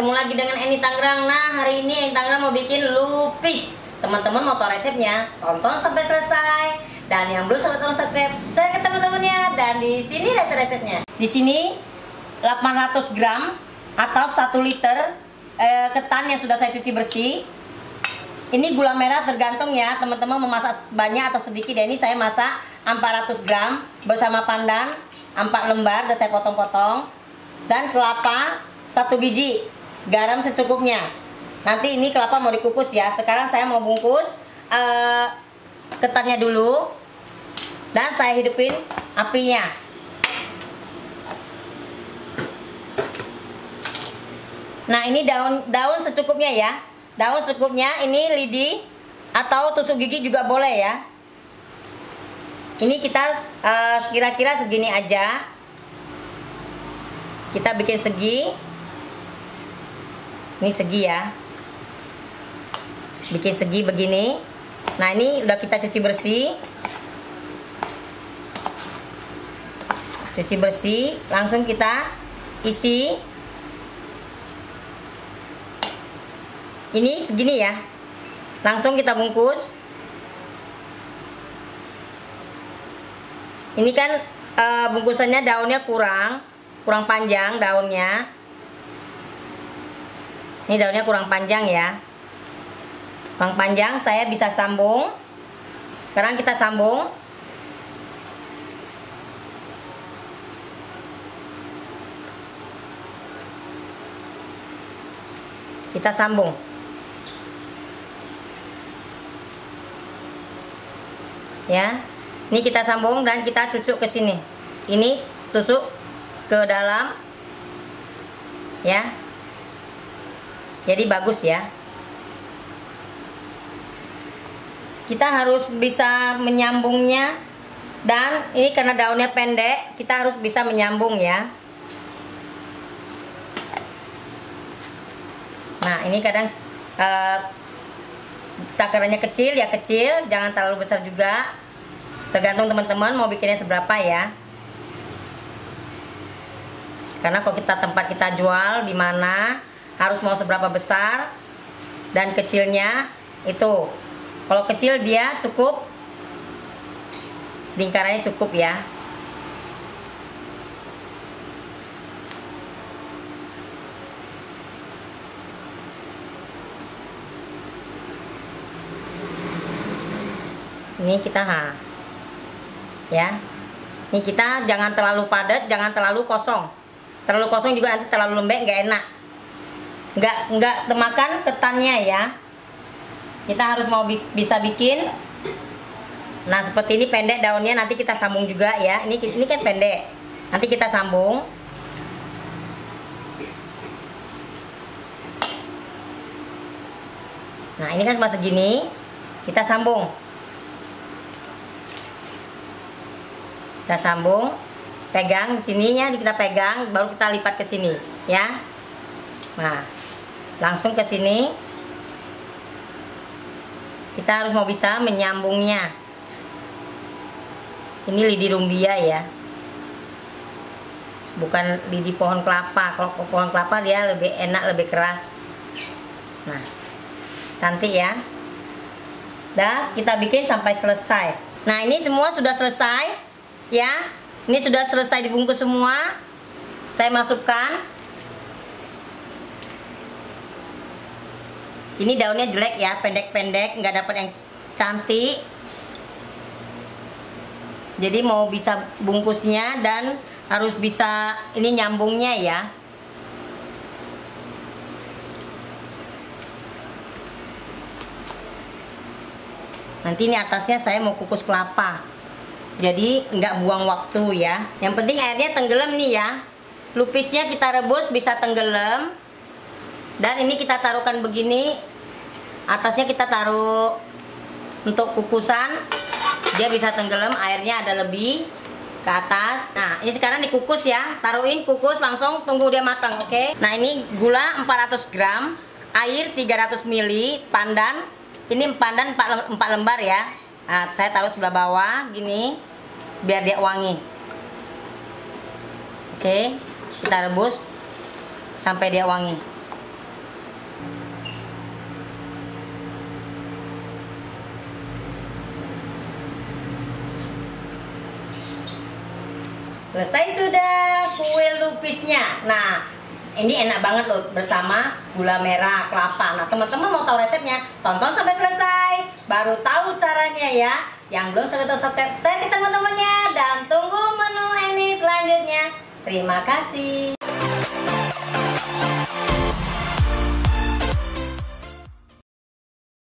ketemu lagi dengan Eni Tangerang. Nah hari ini Eni Tangerang mau bikin lupis. Teman-teman mau tahu resepnya? Tonton sampai selesai. Dan yang belum subscribe, saya ke teman-temannya. Dan di sini resep-resepnya Di sini 800 gram atau 1 liter eh, ketan yang sudah saya cuci bersih. Ini gula merah tergantung ya. Teman-teman memasak banyak atau sedikit ya. Ini saya masak 400 gram bersama pandan 4 lembar dan saya potong-potong. Dan kelapa satu biji garam secukupnya. Nanti ini kelapa mau dikukus ya. Sekarang saya mau bungkus uh, ketannya dulu dan saya hidupin apinya. Nah ini daun daun secukupnya ya. Daun secukupnya ini lidi atau tusuk gigi juga boleh ya. Ini kita uh, kira-kira segini aja. Kita bikin segi ini segi ya. Bikin segi begini. Nah ini udah kita cuci bersih. Cuci bersih langsung kita isi. Ini segini ya. Langsung kita bungkus. Ini kan e, bungkusannya daunnya kurang kurang panjang daunnya ini daunnya kurang panjang ya. Kurang panjang saya bisa sambung. Sekarang kita sambung. Kita sambung. Ya ini kita sambung dan kita cucuk ke sini. Ini tusuk ke dalam. Ya jadi bagus ya. Kita harus bisa menyambungnya. Dan ini karena daunnya pendek kita harus bisa menyambung ya. Nah ini kadang uh, takarannya kecil ya kecil jangan terlalu besar juga. Tergantung teman-teman mau bikinnya seberapa ya. Karena kalau kita tempat kita jual di mana harus mau seberapa besar dan kecilnya itu. Kalau kecil dia cukup lingkarannya cukup ya. Ini kita ha ya. Ini kita jangan terlalu padat jangan terlalu kosong. Terlalu kosong juga nanti terlalu lembek nggak enak nggak nggak temakan ketannya ya. Kita harus mau bis, bisa bikin. Nah seperti ini pendek daunnya nanti kita sambung juga ya. Ini ini kan pendek. Nanti kita sambung. Nah ini kan cuma segini. Kita sambung. Kita sambung. Pegang sininya kita pegang baru kita lipat ke sini ya. Nah langsung ke sini. Kita harus mau bisa menyambungnya. Ini lidi rumbia ya. Bukan lidi pohon kelapa. Kalau pohon kelapa dia lebih enak lebih keras. Nah cantik ya. Dan kita bikin sampai selesai. Nah ini semua sudah selesai ya. Ini sudah selesai dibungkus semua. Saya masukkan ini daunnya jelek ya pendek-pendek nggak dapat yang cantik. Jadi mau bisa bungkusnya dan harus bisa ini nyambungnya ya. Nanti ini atasnya saya mau kukus kelapa. Jadi nggak buang waktu ya. Yang penting airnya tenggelam nih ya. Lupisnya kita rebus bisa tenggelam. Dan ini kita taruhkan begini atasnya kita taruh untuk kukusan. Dia bisa tenggelam airnya ada lebih ke atas. Nah ini sekarang dikukus ya. Taruhin kukus langsung tunggu dia matang oke? Okay? nah ini gula 400 gram air 300 ml pandan. Ini pandan 4 lembar ya. Nah, saya taruh sebelah bawah gini biar dia wangi. Oke kita rebus sampai dia wangi Selesai sudah kue lupisnya. Nah, ini enak banget loh bersama gula merah kelapa. Nah, teman-teman mau tahu resepnya? Tonton sampai selesai, baru tahu caranya ya. Yang belum subscribe, subscribe, ke teman-temannya dan tunggu menu ini selanjutnya. Terima kasih.